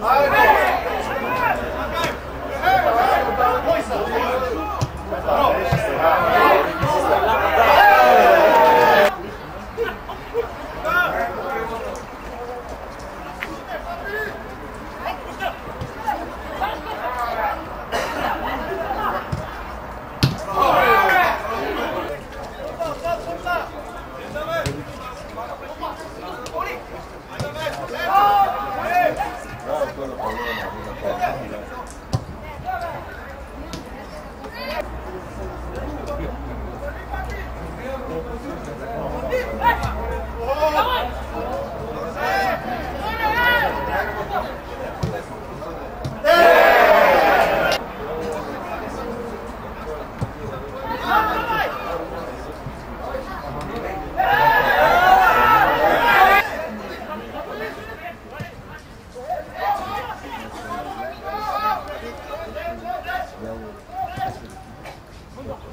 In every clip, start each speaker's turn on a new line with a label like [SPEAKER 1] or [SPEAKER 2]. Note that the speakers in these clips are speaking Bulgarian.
[SPEAKER 1] Hadi.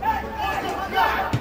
[SPEAKER 1] Yeah!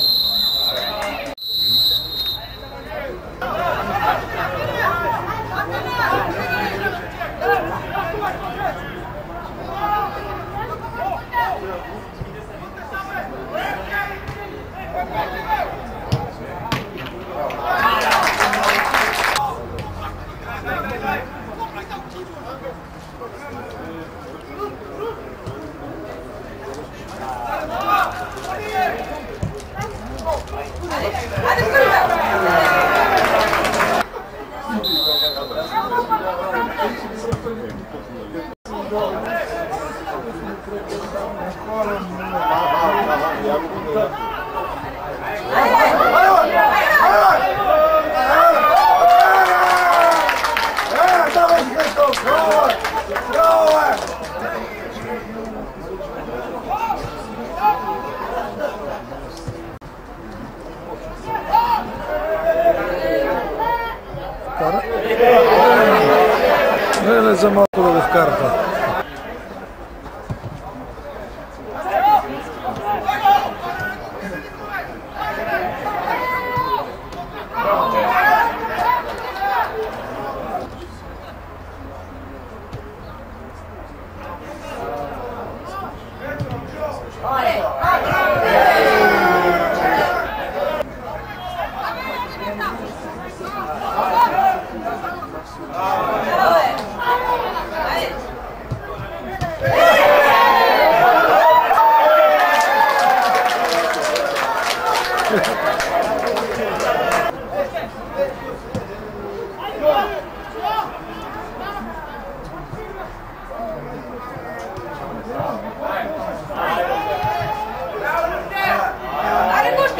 [SPEAKER 1] Време за малко да го вкарва.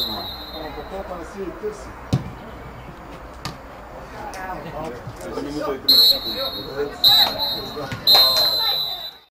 [SPEAKER 1] Simone. Então, parece terceiro. Caralho. 2 minutos